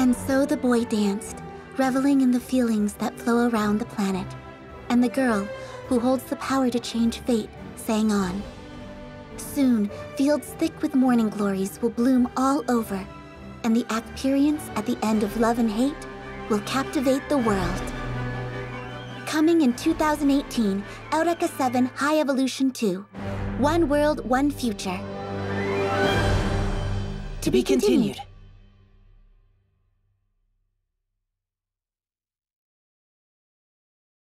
And so the boy danced, reveling in the feelings that flow around the planet. And the girl, who holds the power to change fate, sang on. Soon, fields thick with morning glories will bloom all over, and the Akperians at the end of Love and Hate will captivate the world. Coming in 2018, Eureka 7 Hi-Evolution 2. One world, one future. To be continued.